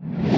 you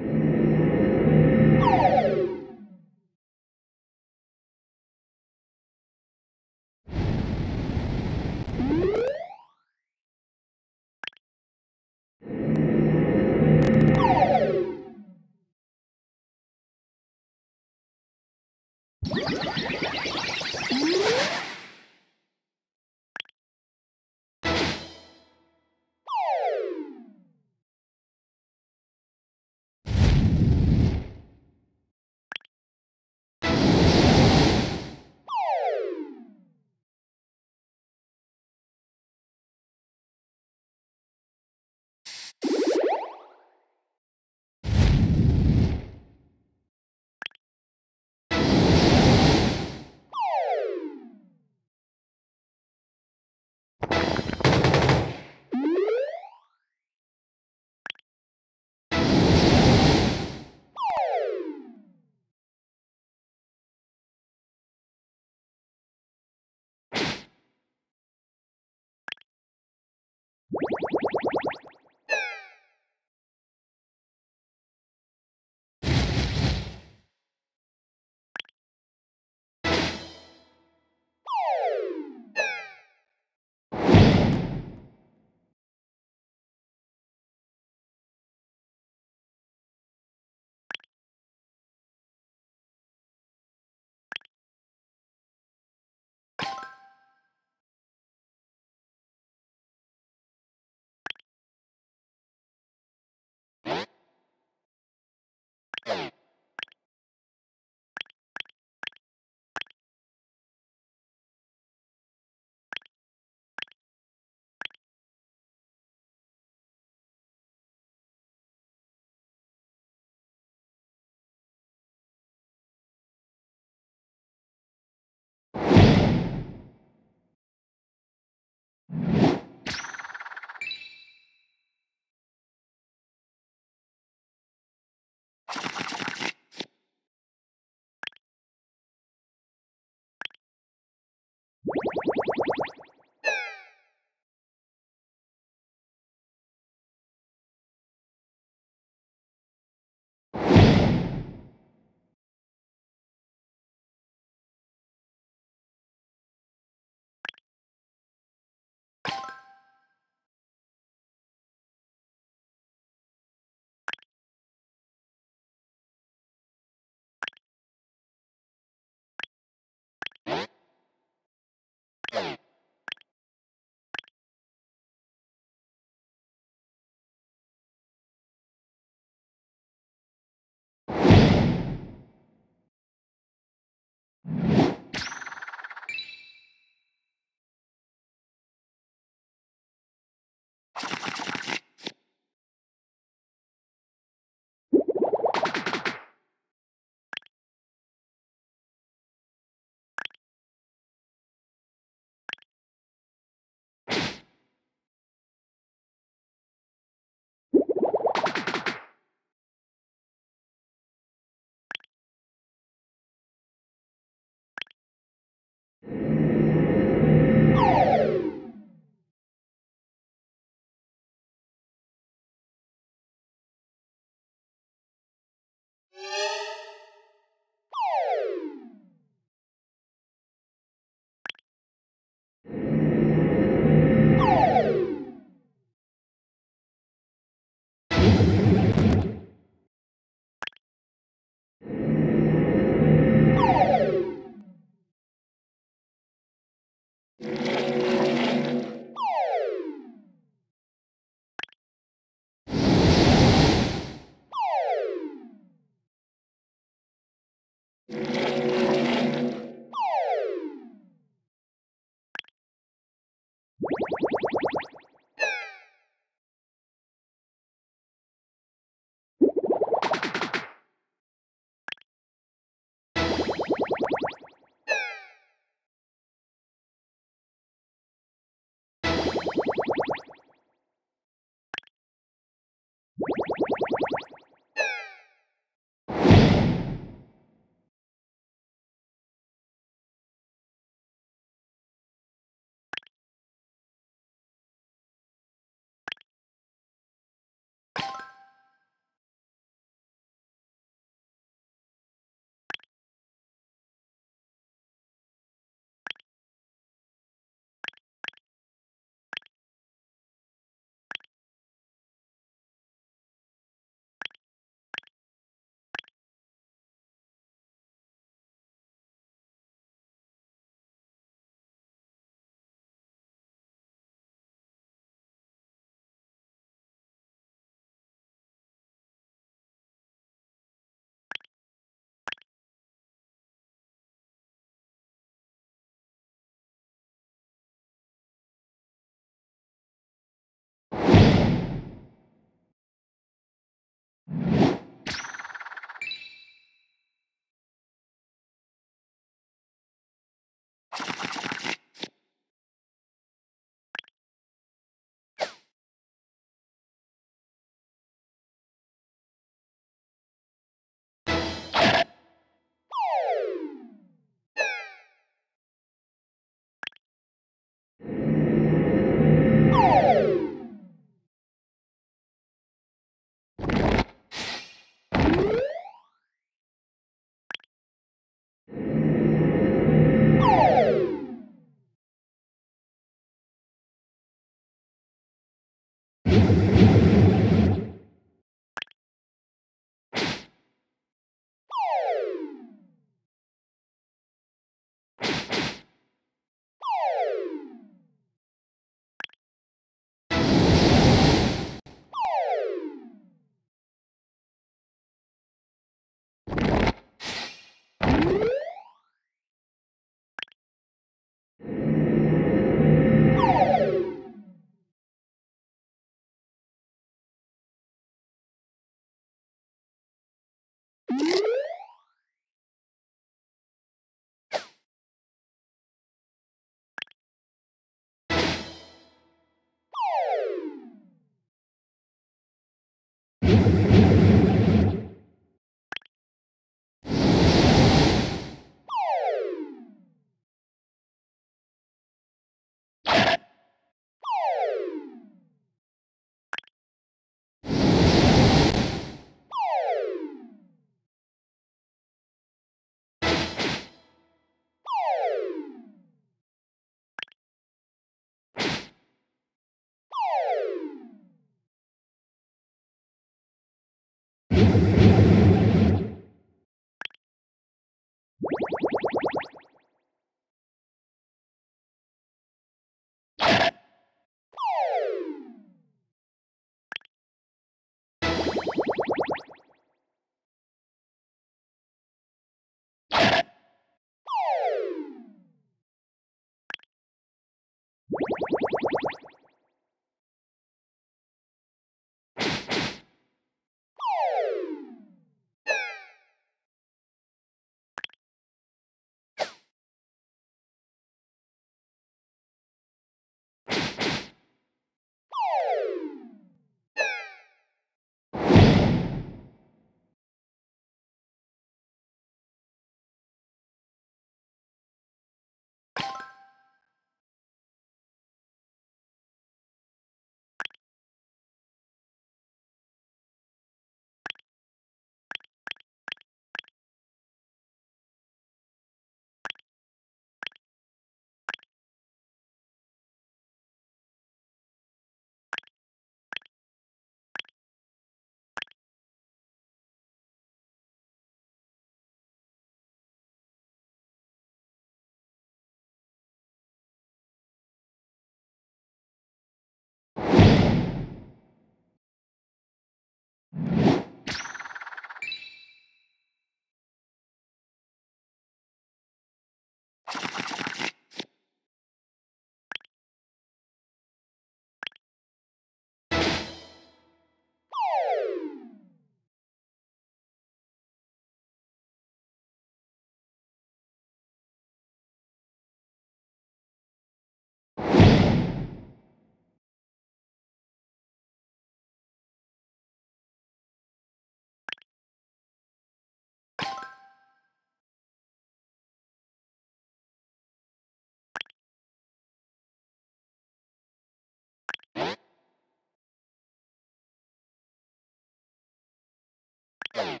Hey.